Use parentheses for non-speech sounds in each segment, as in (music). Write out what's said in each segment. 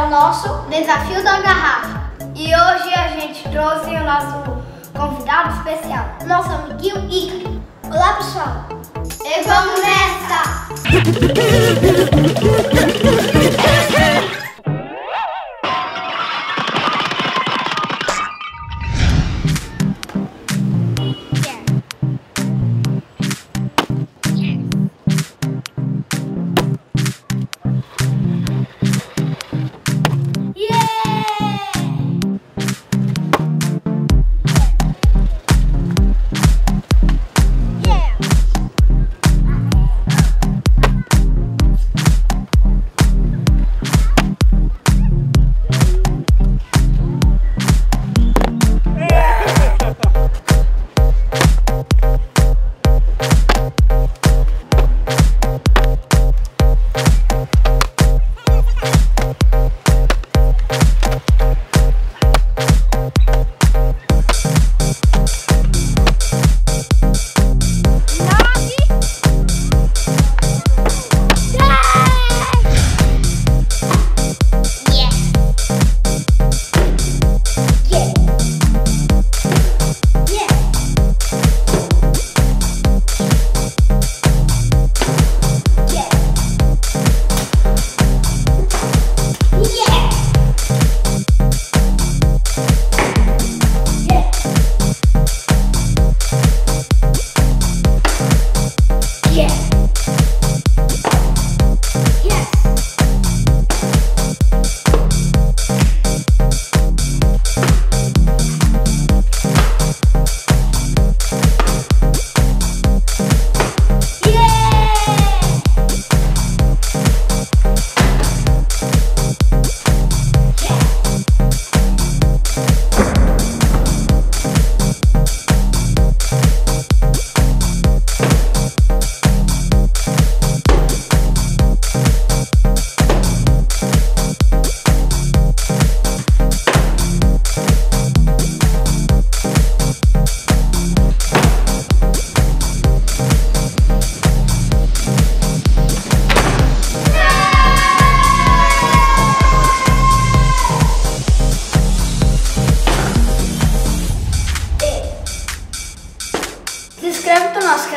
nosso Desafio da Garrafa. E hoje a gente trouxe o nosso convidado especial, nosso amiguinho Ícaro. Olá, pessoal! E vamos nessa! (laughs)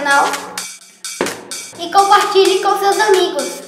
canal e compartilhe com seus amigos.